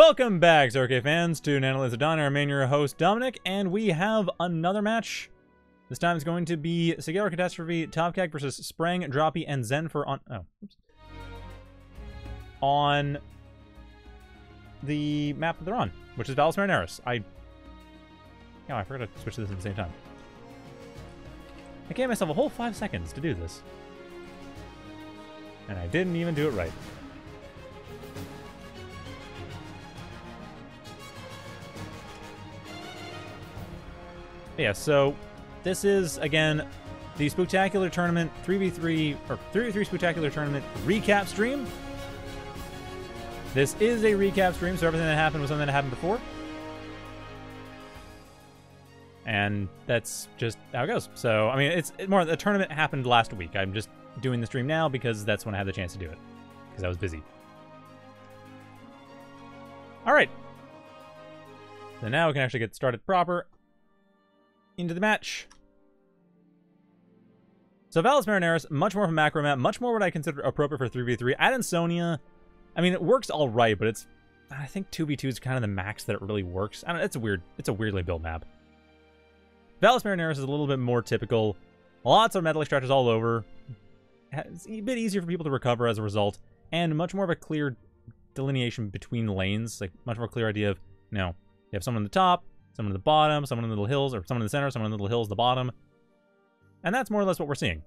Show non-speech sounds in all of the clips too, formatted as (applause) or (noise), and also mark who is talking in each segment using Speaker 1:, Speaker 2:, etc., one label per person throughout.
Speaker 1: Welcome back, Zero-K fans, to Nanolith Dawn. I'm your host, Dominic, and we have another match. This time it's going to be Sigero katastrophe, Topkack versus Sprang, Droppy, and Zenfur on... Oh, oops. On the map that they're on, which is Valles Marineris. I... Yeah, I forgot to switch to this at the same time. I gave myself a whole five seconds to do this. And I didn't even do it right. Yeah, so this is, again, the Spooktacular Tournament 3v3, or 3v3 Spooktacular Tournament recap stream. This is a recap stream, so everything that happened was something that happened before. And that's just how it goes. So, I mean, it's more, the tournament happened last week. I'm just doing the stream now because that's when I had the chance to do it. Because I was busy. Alright. So now we can actually get started proper into the match. So Valles Marineris, much more of a macro map, much more what I consider appropriate for 3v3. Adansonia, I mean, it works all right, but it's, I think 2v2 is kind of the max that it really works. I don't it's a weird, it's a weirdly built map. Valles Marineris is a little bit more typical. Lots of metal extractors all over. It's a bit easier for people to recover as a result, and much more of a clear delineation between lanes, like much more clear idea of, you know, you have someone on the top, someone in the bottom, someone in the little hills, or someone in the center, someone in the little hills, the bottom. And that's more or less what we're seeing.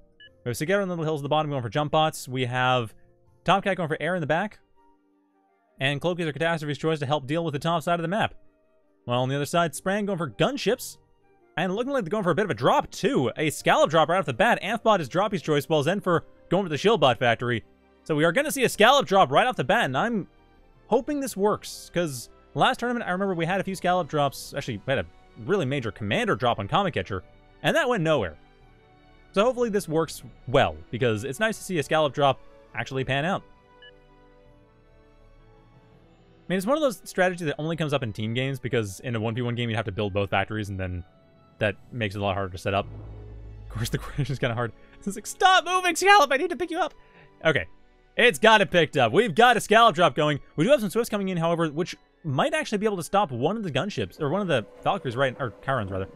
Speaker 1: We have Sigero in the little hills at the bottom going for jump bots. We have Topkack going for air in the back. And Cloakies or katastrophe's choice to help deal with the top side of the map. While on the other side, Sprang going for gunships. And looking like they're going for a bit of a drop, too. A scallop drop right off the bat. Amphbot is Droppy's choice, while Zenfur going for the Shieldbot factory. So we are going to see a scallop drop right off the bat, and I'm hoping this works, because Last tournament, I remember we had a few scallop drops. Actually, we had a really major commander drop on Comet Catcher, and that went nowhere. So hopefully this works well, because it's nice to see a scallop drop actually pan out. I mean, it's one of those strategies that only comes up in team games, because in a 1v1 game, you have to build both factories, and then that makes it a lot harder to set up. Of course, the (laughs) question is kind of hard. It's like, stop moving, Scallop! I need to pick you up! Okay. It's got it picked up. We've got a Scallop drop going. We do have some Swifts coming in, however, which might actually be able to stop one of the gunships, or one of the Valkyries, right? Or Charons, rather.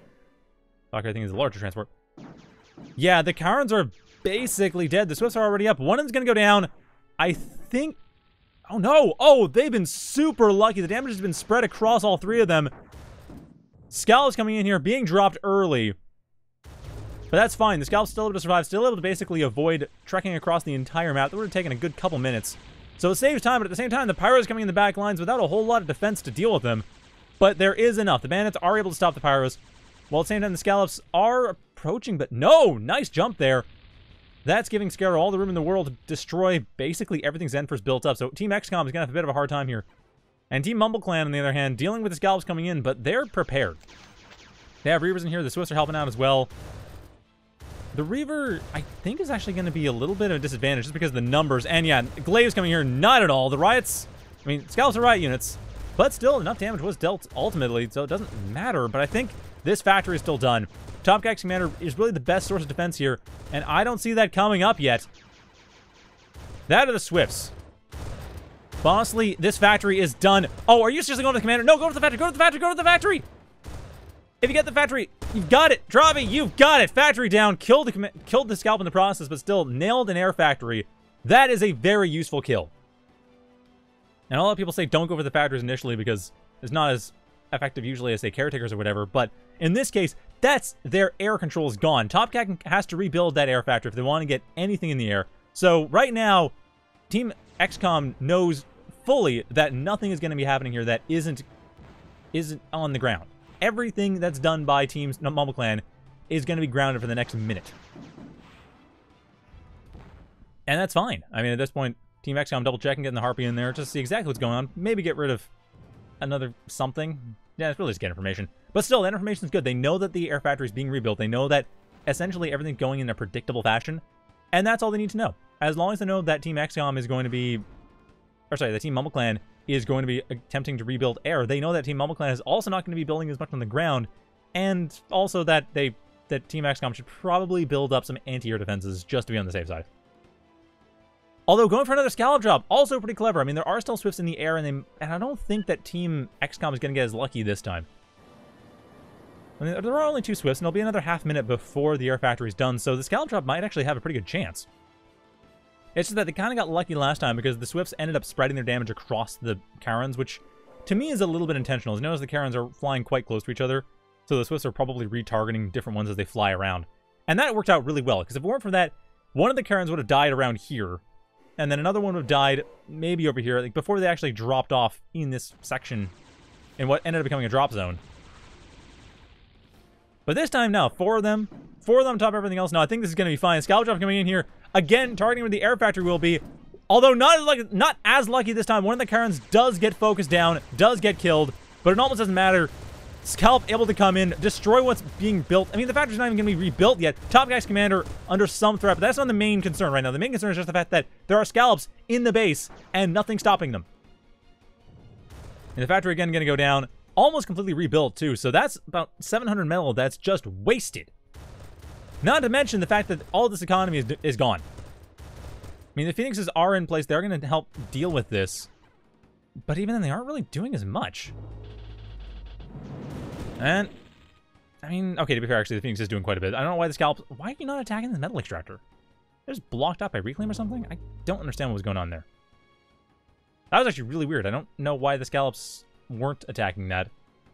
Speaker 1: Valkyrie, I think, is the larger transport. Yeah, the Charons are basically dead. The Swifts are already up. One of them's going to go down. I think... Oh, no! Oh, they've been super lucky. The damage has been spread across all three of them. Scallop's coming in here, being dropped early. But that's fine. The Scallop's still able to survive, still able to basically avoid trekking across the entire map. That would have taken a good couple minutes. So it saves time, but at the same time, the Pyros coming in the back lines without a whole lot of defense to deal with them. But there is enough. The Bandits are able to stop the Pyros, while at the same time, the Scallops are approaching, but no! Nice jump there. That's giving Scarrow all the room in the world to destroy basically everything Zenfur's built up. So Team XCOM is going to have a bit of a hard time here. And Team MumbleClan, on the other hand, dealing with the Scallops coming in, but they're prepared. They have Reavers in here. The Swifts are helping out as well. The Reaver, I think, is actually going to be a little bit of a disadvantage just because of the numbers. And yeah, Glaive's coming here, not at all. The Riots, I mean, Scallops are Riot units, but still, enough damage was dealt ultimately, so it doesn't matter. But I think this factory is still done. Top Topkack's Commander is really the best source of defense here, and I don't see that coming up yet. That are the Swifts. honestly, this factory is done. Oh, are you seriously going to the Commander? No, go to the factory, go to the factory, go to the factory! If you get the factory, you've got it. Dravi, you've got it. Factory down. Killed the, killed the scalp in the process, but still nailed an air factory. That is a very useful kill. And a lot of people say don't go for the factories initially because it's not as effective usually as, say, caretakers or whatever. But in this case, that's their air control is gone. Topkack has to rebuild that air factory if they want to get anything in the air. So right now, Team XCOM knows fully that nothing is going to be happening here that isn't isn't on the ground everything that's done by Teams Mumble Clan is going to be grounded for the next minute. And that's fine. I mean, at this point, Team XCOM double checking, getting the Harpy in there, just to see exactly what's going on. Maybe get rid of another something. Yeah, it's really just get information. But still, that information is good. They know that the air factory is being rebuilt. They know that essentially everything's going in a predictable fashion. And that's all they need to know. As long as they know that Team XCOM is going to be... Or sorry, the Team Mumble Clan is going to be attempting to rebuild air. They know that Team Mumble Clan is also not going to be building as much on the ground, and also that they that Team XCOM should probably build up some anti-air defenses just to be on the safe side. Although going for another scallop drop, also pretty clever. I mean, there are still Swifts in the air, and, they, and I don't think that Team XCOM is going to get as lucky this time. I mean, there are only two Swifts, and it'll be another half minute before the air factory is done, so the scallop drop might actually have a pretty good chance. It's just that they kind of got lucky last time because the Swifts ended up spreading their damage across the Charon's, which to me is a little bit intentional. As you notice the Charon's are flying quite close to each other, so the Swifts are probably retargeting different ones as they fly around. And that worked out really well, because if it weren't for that, one of the Charon's would have died around here, and then another one would have died maybe over here, like before they actually dropped off in this section in what ended up becoming a drop zone. But this time, now, four of them, four of them on top of everything else. Now, I think this is going to be fine. Scallop coming in here, again, targeting where the air factory will be. Although not, like, not as lucky this time. One of the Charons does get focused down, does get killed, but it almost doesn't matter. Scalp able to come in, destroy what's being built. I mean, the factory's not even going to be rebuilt yet. Top Guy's commander under some threat, but that's not the main concern right now. The main concern is just the fact that there are scallops in the base and nothing stopping them. And the factory again going to go down, almost completely rebuilt too. So that's about 700 metal that's just wasted. Not to mention the fact that all this economy is, is gone. I mean, the Phoenixes are in place. They're going to help deal with this. But even then, they aren't really doing as much. And, I mean, okay, to be fair, actually, the Phoenix is doing quite a bit. I don't know why the Scalp... Why are you not attacking the Metal Extractor? They're just blocked up by Reclaim or something? I don't understand what was going on there. That was actually really weird. I don't know why the Scallops weren't attacking that.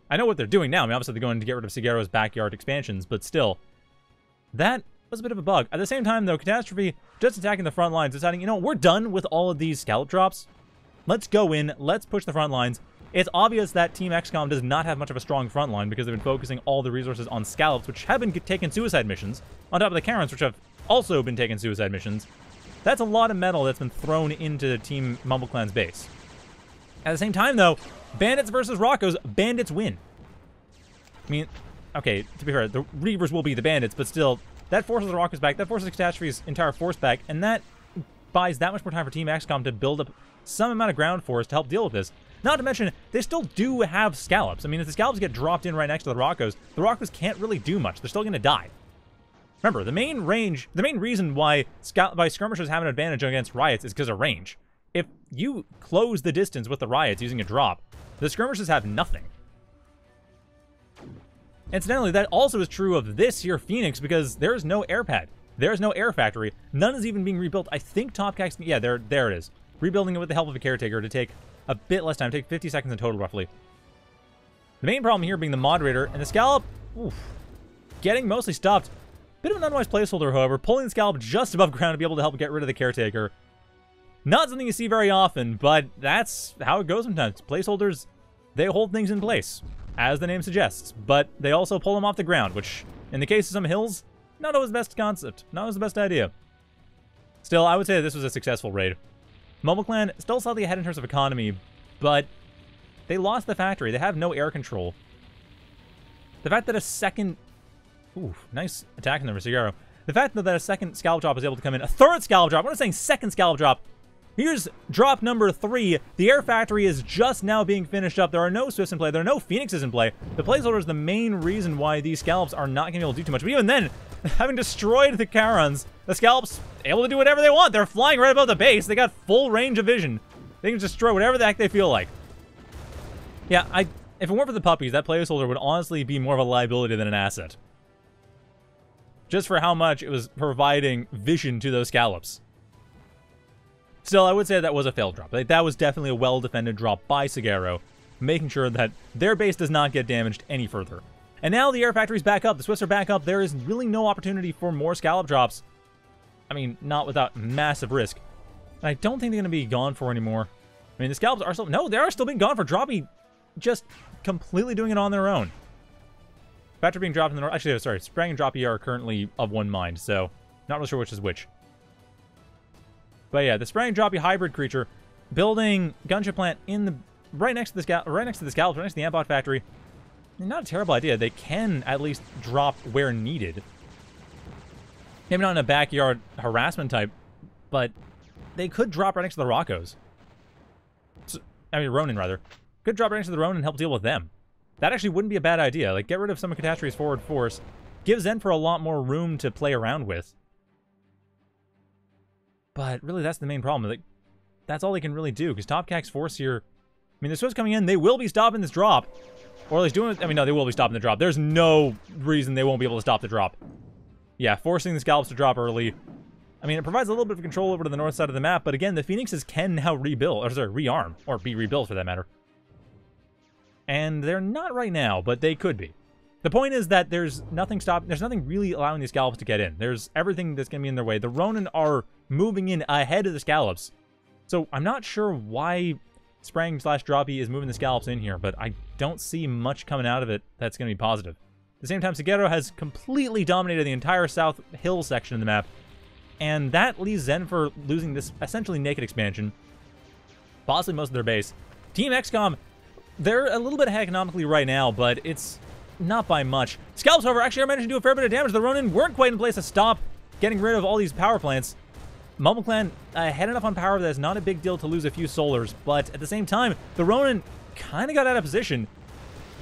Speaker 1: I know what they're doing now. I mean, obviously, they're going to get rid of Sigero's backyard expansions, but still. That was a bit of a bug. At the same time, though, katastrophe just attacking the front lines, deciding, you know, we're done with all of these scallop drops. Let's go in, let's push the front lines, it's obvious that Team XCOM does not have much of a strong front line because they've been focusing all the resources on Scallops, which have been taking suicide missions, on top of the Charons, which have also been taking suicide missions. That's a lot of metal that's been thrown into Team MumbleClan's base. At the same time, though, Bandits versus Rockos, Bandits win. I mean, okay, to be fair, the Reavers will be the Bandits, but still, that forces the Rockos back, that forces katastrophe's entire force back, and that buys that much more time for Team XCOM to build up some amount of ground force to help deal with this. Not to mention, they still do have scallops. I mean, if the scallops get dropped in right next to the Rockos, the Rockos can't really do much. They're still going to die. Remember, the main range, the main reason why, why skirmishers have an advantage against riots is because of range. If you close the distance with the riots using a drop, the skirmishers have nothing. Incidentally, that also is true of this here Phoenix because there is no air pad. There's no air factory. None is even being rebuilt. I think Topkack, yeah, there, there it is. Rebuilding it with the help of a caretaker to take a bit less time. Take 50 seconds in total, roughly. The main problem here being the moderator and the scallop, oof, getting mostly stopped. Bit of an unwise placeholder, however, pulling the scallop just above ground to be able to help get rid of the caretaker. Not something you see very often, but that's how it goes sometimes. Placeholders, they hold things in place, as the name suggests, but they also pull them off the ground, which, in the case of some hills, not always the best concept, not always the best idea. Still, I would say this was a successful raid. Mumble Clan still slightly ahead in terms of economy, but they lost the factory. They have no air control. The fact that a second... Ooh, nice attack in the Sigero. The fact that a second Scallop Drop is able to come in, a third Scallop Drop, I'm not saying second Scallop Drop. Here's drop number three. The air factory is just now being finished up. There are no Swifts in play. There are no Phoenixes in play. The placeholder is the main reason why these Scallops are not going to be able to do too much. But even then, (laughs) having destroyed the Charons, the Scallops able to do whatever they want. They're flying right above the base. They got full range of vision. They can destroy whatever the heck they feel like. Yeah, I if it weren't for the puppies, that placeholder would honestly be more of a liability than an asset. Just for how much it was providing vision to those scallops. Still, I would say that was a failed drop. Like, that was definitely a well-defended drop by Sigero, making sure that their base does not get damaged any further. And now the air factory's back up. The Swifts are back up. There is really no opportunity for more scallop drops. I mean, not without massive risk. And I don't think they're going to be gone for anymore. I mean, the scallops are still... No, they are still being gone for Droppy just completely doing it on their own. Factory being dropped in the north... Actually, sorry. Sprang and Droppy are currently of one mind, so not really sure which is which. But yeah, the Sprang Droppy hybrid creature building gunship plant in the right next to the right next to the scallops, right next to the Amphbot factory. Not a terrible idea. They can at least drop where needed. Maybe not in a backyard harassment type, but they could drop right next to the Rockos. So, I mean, Ronin, rather. Could drop right next to the Ronin and help deal with them. That actually wouldn't be a bad idea. Like, get rid of some of katastrophe's forward force. Gives Zenfur a lot more room to play around with. But really, that's the main problem. Like, that's all they can really do, because Topkack's force here... I mean, the Swift's coming in, they will be stopping this drop. Or at least doing I mean, no, they will be stopping the drop. There's no reason they won't be able to stop the drop. Yeah, forcing the Scallops to drop early. I mean, it provides a little bit of control over to the north side of the map, but again, the Phoenixes can now rebuild, or sorry, rearm, or be rebuilt for that matter. And they're not right now, but they could be. The point is that there's nothing stopping, there's nothing really allowing these Scallops to get in. There's everything that's going to be in their way. The Ronin are moving in ahead of the Scallops. So I'm not sure why Sprang slash Droppy is moving the Scallops in here, but I don't see much coming out of it that's going to be positive. At the same time, Sigero has completely dominated the entire south hill section of the map, and that leaves Zenfur losing this essentially naked expansion, possibly most of their base. Team XCOM, they're a little bit economically right now, but it's not by much. Scallops, however, actually are managing to do a fair bit of damage. The Ronin weren't quite in place to stop getting rid of all these power plants. MumbleClan uh, had enough on power that it's not a big deal to lose a few solars, but at the same time, the Ronin kind of got out of position.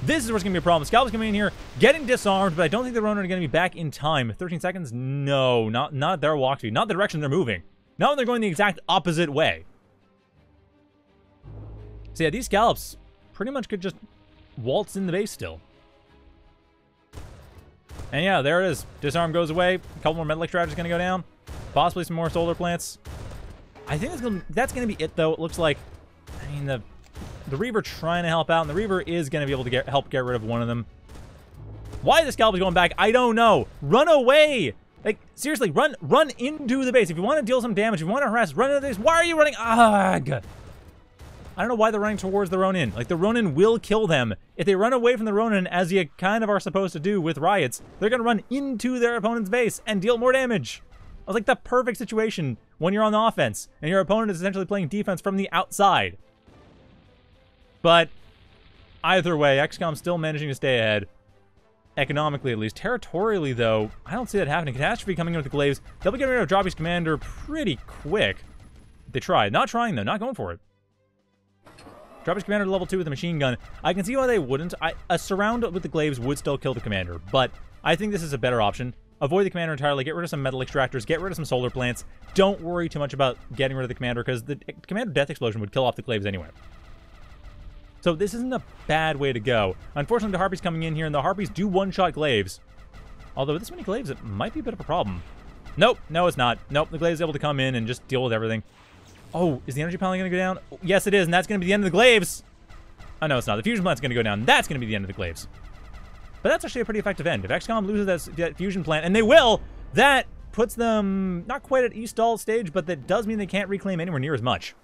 Speaker 1: This is what's going to be a problem. Scallops coming in here, getting disarmed, but I don't think the Ronin are going to be back in time. 13 seconds? No, not, not their walk speed, not the direction they're moving. Not when they're going the exact opposite way. So yeah, these Scallops pretty much could just waltz in the base still. And yeah, there it is. Disarm goes away. A couple more metal extractors going to go down. Possibly some more solar plants. I think that's gonna, that's gonna be it though. It looks like, I mean, the the Reaver trying to help out, and the Reaver is gonna be able to get help get rid of one of them. Why the Scalp is going back, I don't know. Run away! Like, seriously, run run into the base. If you want to deal some damage, if you want to harass, run into the base. Why are you running? Ugh! I don't know why they're running towards the Ronin. Like, the Ronin will kill them. If they run away from the Ronin, as you kind of are supposed to do with riots, they're going to run into their opponent's base and deal more damage. It was like the perfect situation when you're on the offense and your opponent is essentially playing defense from the outside. But either way, XCOM still managing to stay ahead. Economically, at least. Territorially, though, I don't see that happening. katastrophe coming in with the Glaives. They'll be getting rid of Droppy's commander pretty quick. They tried. Not trying, though. Not going for it. Droppy's commander level 2 with a machine gun. I can see why they wouldn't. I, a surround with the Glaives would still kill the commander, but I think this is a better option. Avoid the commander entirely, get rid of some metal extractors, get rid of some solar plants. Don't worry too much about getting rid of the commander, because the eh, commander death explosion would kill off the Glaives anyway. So this isn't a bad way to go. Unfortunately, the Harpies coming in here, and the Harpies do one-shot Glaives. Although with this many Glaives, it might be a bit of a problem. Nope, no it's not. Nope, the Glaives is able to come in and just deal with everything. Oh, is the energy panel going to go down? Yes, it is, and that's going to be the end of the Glaives. Oh, no, it's not. The fusion plant's going to go down. That's going to be the end of the Glaives. But that's actually a pretty effective end. If XCOM loses that, that fusion plant, and they will, that puts them not quite at East All stage, but that does mean they can't reclaim anywhere near as much.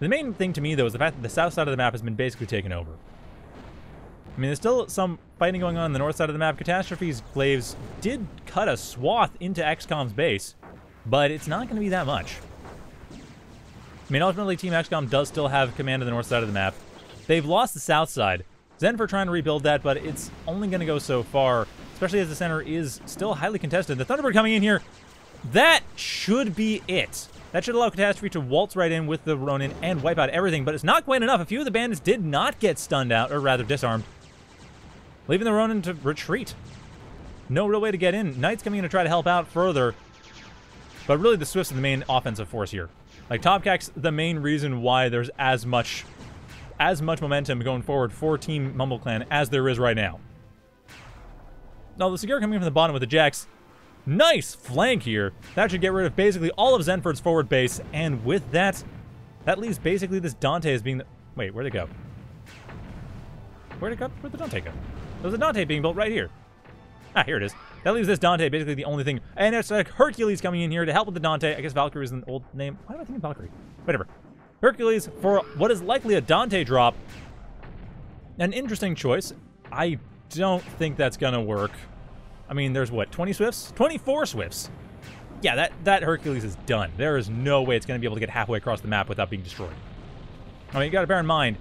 Speaker 1: The main thing to me, though, is the fact that the south side of the map has been basically taken over. I mean, there's still some fighting going on in the north side of the map. katastrophe's Glaives did cut a swath into XCOM's base, but it's not going to be that much. I mean, ultimately, Team XCOM does still have command of the north side of the map. They've lost the south side. Zenfur trying to rebuild that, but it's only going to go so far, especially as the center is still highly contested. The Thunderbird coming in here, that should be it. That should allow katastrophe to waltz right in with the Ronin and wipe out everything, but it's not quite enough. A few of the bandits did not get stunned out, or rather disarmed, leaving the Ronin to retreat. No real way to get in. Knight's coming in to try to help out further, but really the Swifts are the main offensive force here. Like, Topkack's the main reason why there's as much as much momentum going forward for Team Mumble Clan as there is right now. Now, the Sigero coming from the bottom with the Jacks. Nice flank here. That should get rid of basically all of Zenfur's forward base, and with that, that leaves basically this Dante as being the... Wait, where'd it go? Where'd it go? Where'd the Dante go? There's a Dante being built right here. Ah, here it is. That leaves this Dante basically the only thing. And it's like Hercules coming in here to help with the Dante. I guess Valkyrie is an old name. Why am I thinking Valkyrie? Whatever. Hercules for what is likely a Dante drop. An interesting choice. I don't think that's going to work. I mean, there's what, 20 Swifts? 24 Swifts. Yeah, that, that Hercules is done. There is no way it's going to be able to get halfway across the map without being destroyed. I mean, you got to bear in mind,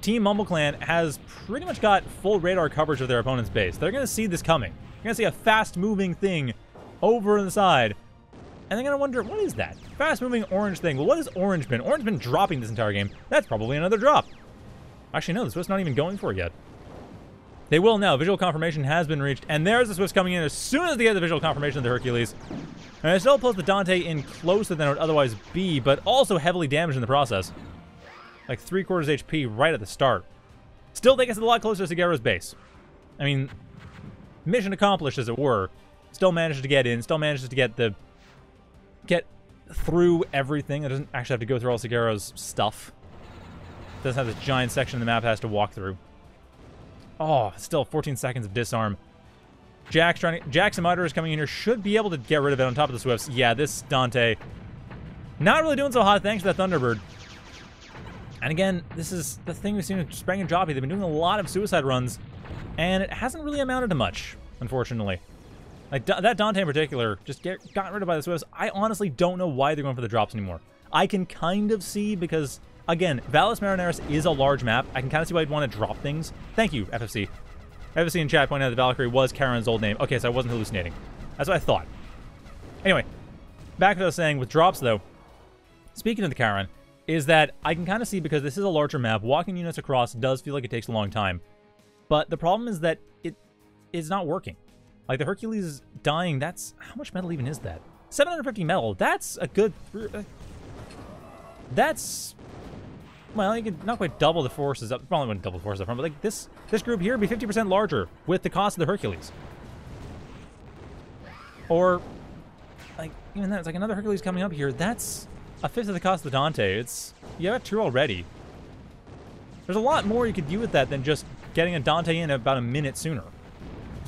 Speaker 1: Team Mumble Clan has pretty much got full radar coverage of their opponent's base. They're going to see this coming. You're going to see a fast-moving thing over on the side and going to wonder, what is that? Fast-moving orange thing. Well, what has orange been? Orange been dropping this entire game. That's probably another drop. Actually, no, this was not even going for it yet. They will now. Visual confirmation has been reached, and there's the Swifts coming in as soon as they get the visual confirmation of the Hercules. And it still pulls the Dante in closer than it would otherwise be, but also heavily damaged in the process. Like three quarters HP right at the start. Still takes us a lot closer to Sigero's base. I mean, mission accomplished as it were. Still manages to get in, still manages to get the get through everything. It doesn't actually have to go through all Sigero's stuff. It doesn't have this giant section of the map has to walk through. Oh, still 14 seconds of disarm. Jax trying to, and Mitre is coming in here. Should be able to get rid of it on top of the Swifts. Yeah, this Dante not really doing so hot thanks to that Thunderbird. And again, this is the thing we've seen with Sprang and Droppy. They've been doing a lot of suicide runs, and it hasn't really amounted to much, unfortunately. Like, that Dante in particular, just get got rid of by the Swifts. I honestly don't know why they're going for the drops anymore. I can kind of see because Again, Valles Marineris is a large map. I can kind of see why you'd want to drop things. Thank you, FFC. FFC in chat pointed out that Valkyrie was Charon's old name. Okay, so I wasn't hallucinating. That's what I thought. Anyway, back to what I was saying with drops, though. Speaking of the Karen, is that I can kind of see because this is a larger map, walking units across does feel like it takes a long time. But the problem is that it is not working. Like the Hercules is dying, that's how much metal even is that? 750 metal. That's a good. Uh, that's well, you could not quite double the forces up. Probably wouldn't double the forces up front, but like this this group here would be 50% larger with the cost of the Hercules. Or, like, even that, it's like another Hercules coming up here. That's a fifth of the cost of the Dante. It's, you have two already. There's a lot more you could do with that than just getting a Dante in about a minute sooner.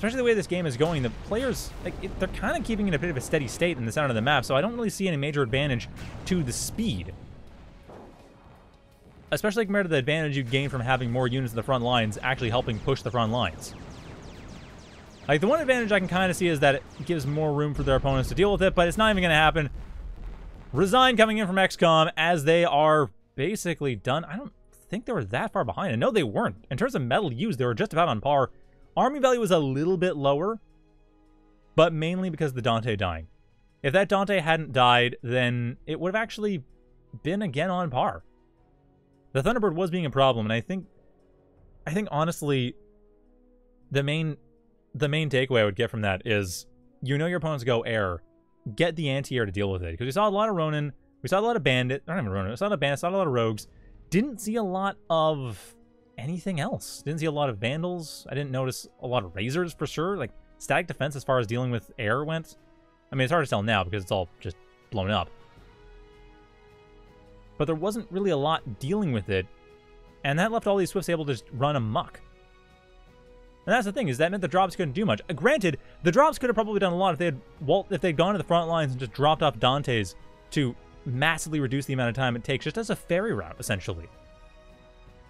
Speaker 1: Especially the way this game is going, the players, like, it, they're kind of keeping it a bit of a steady state in the center of the map, so I don't really see any major advantage to the speed especially compared to the advantage you gain from having more units in the front lines actually helping push the front lines. Like, the one advantage I can kind of see is that it gives more room for their opponents to deal with it, but it's not even going to happen. Resign coming in from XCOM as they are basically done. I don't think they were that far behind. I know they weren't. In terms of metal used, they were just about on par. Army value was a little bit lower, but mainly because the Dante dying. If that Dante hadn't died, then it would have actually been again on par. The Thunderbird was being a problem, and I think, I think honestly, the main, the main takeaway I would get from that is, you know your opponents go air, get the anti-air to deal with it, because we saw a lot of Ronin, we saw a lot of Bandit, not even Ronin, we saw a lot of Bandit, saw a lot of Rogues, didn't see a lot of anything else. Didn't see a lot of Vandals. I didn't notice a lot of Razors for sure. Like, static defense as far as dealing with air went. I mean, it's hard to tell now because it's all just blown up but there wasn't really a lot dealing with it, and that left all these Swifts able to just run amok. And that's the thing, is that meant the drops couldn't do much. Uh, granted, the drops could have probably done a lot if they had Walt if they'd gone to the front lines and just dropped off Dante's to massively reduce the amount of time it takes just as a ferry route, essentially.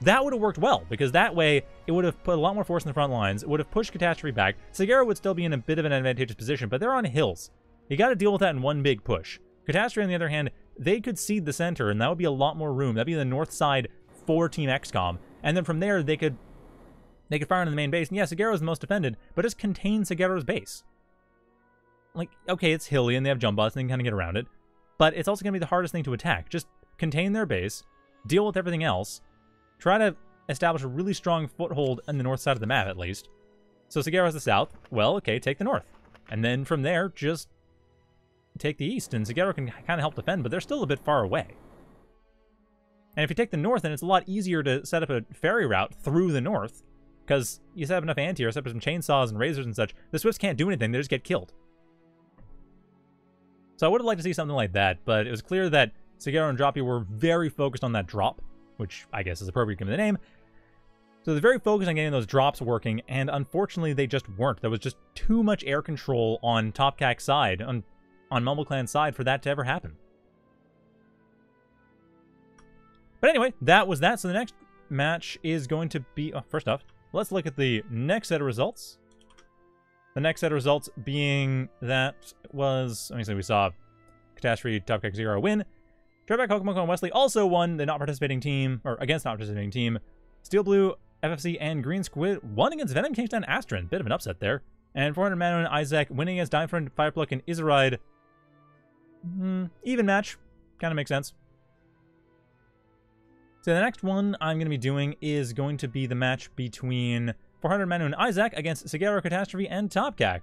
Speaker 1: That would have worked well, because that way it would have put a lot more force in the front lines, it would have pushed katastrophe back. Sigero would still be in a bit of an advantageous position, but they're on hills. You gotta deal with that in one big push. katastrophe, on the other hand, they could seed the center, and that would be a lot more room. That'd be the north side for Team XCOM. And then from there, they could they could fire into the main base. And yeah, is the most defended, but just contain Sigero's base. Like, okay, it's hilly, and they have jump bots, and they can kind of get around it. But it's also going to be the hardest thing to attack. Just contain their base, deal with everything else, try to establish a really strong foothold in the north side of the map, at least. So Sigero has the south. Well, okay, take the north. And then from there, just take the east, and Sigero can kind of help defend, but they're still a bit far away. And if you take the north, then it's a lot easier to set up a ferry route through the north, because you set up enough anti-air, set up some chainsaws and razors and such. The Swifts can't do anything, they just get killed. So I would have liked to see something like that, but it was clear that Sagero and Droppy were very focused on that drop, which I guess is appropriate given the name. So they're very focused on getting those drops working, and unfortunately they just weren't. There was just too much air control on Topkack's side, on on MumbleClan's side for that to ever happen. But anyway, that was that. So the next match is going to be... Oh, first off, let's look at the next set of results. The next set of results being that was... Let me see, we saw katastrophe Topkak Zero win. Trebek, Pokemon and Wesley also won the not participating team, or against not participating team. Steel Blue, FFC, and Green Squid won against Venom Kingston Astron. Bit of an upset there. And 400 Manu and Isaac winning against Dimefriend, Firepluck, and Izaride. Mm, even match. Kind of makes sense. So the next one I'm going to be doing is going to be the match between 400 Manu and Isaac against Sigero katastrophe and Topkack.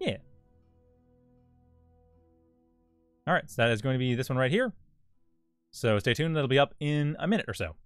Speaker 1: Yeah. All right, so that is going to be this one right here. So stay tuned. That'll be up in a minute or so.